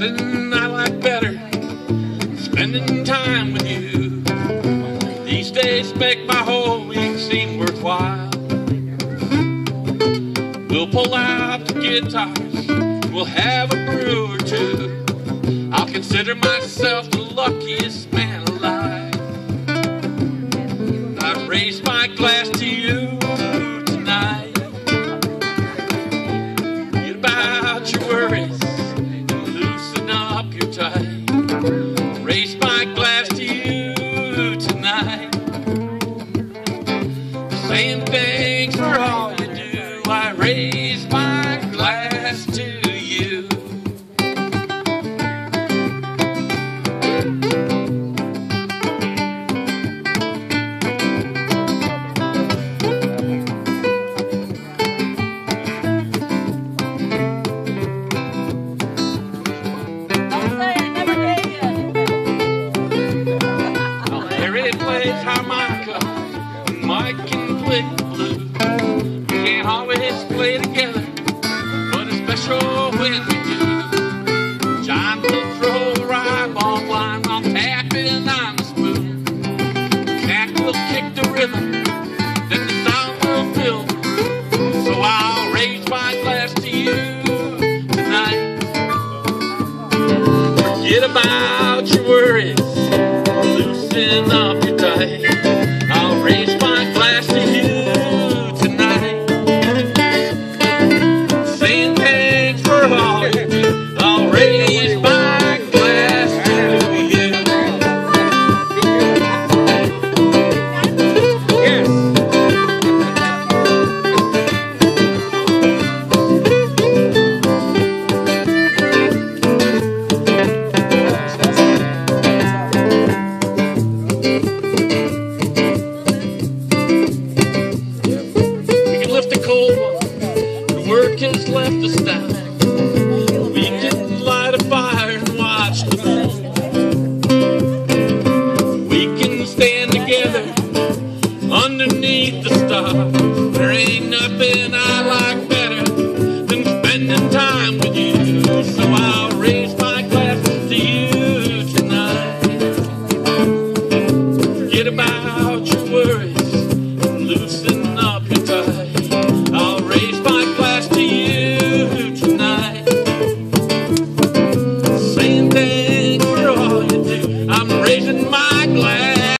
something I like better spending time with you. These days make my whole week seem worthwhile. We'll pull out the guitars, we'll have a brew or two. I'll consider myself the lucky and can play the blues. We can't always play together, but it's special when we do. John will throw rhyme on line, I'll tap it on the spoon. Jack will kick the rhythm, then the sound will fill. So I'll raise my glass to you tonight. Forget about your worries loosen up your tie. Underneath the stars. There ain't nothing